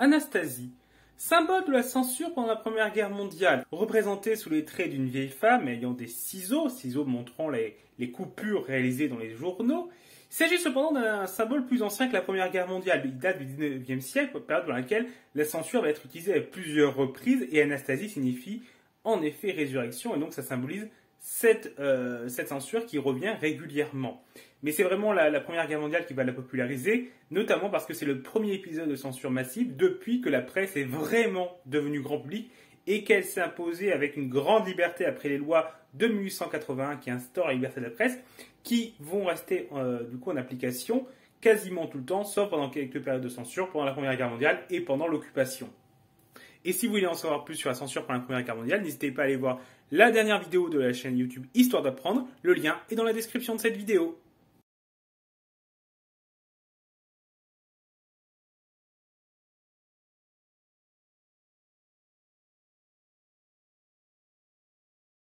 Anastasie, symbole de la censure pendant la Première Guerre mondiale, représentée sous les traits d'une vieille femme ayant des ciseaux, ciseaux montrant les, coupures réalisées dans les journaux, il s'agit cependant d'un symbole plus ancien que la Première Guerre mondiale. Il date du 19e siècle, période dans laquelle la censure va être utilisée à plusieurs reprises, et Anastasie signifie en effet résurrection, et donc ça symbolise cette, euh, cette censure qui revient régulièrement. Mais c'est vraiment la, la, Première Guerre mondiale qui va la populariser, notamment parce que c'est le premier épisode de censure massive depuis que la presse est vraiment devenue grand public et qu'elle s'est imposée avec une grande liberté après les lois de 1881 qui instaurent la liberté de la presse, qui vont rester euh, du coup en application quasiment tout le temps, sauf pendant quelques périodes de censure, pendant la Première Guerre mondiale et pendant l'occupation. Et si vous voulez en savoir plus sur la censure pendant la Première Guerre mondiale, n'hésitez pas à aller voir la dernière vidéo de la chaîne YouTube Histoire d'apprendre. Le lien est dans la description de cette vidéo.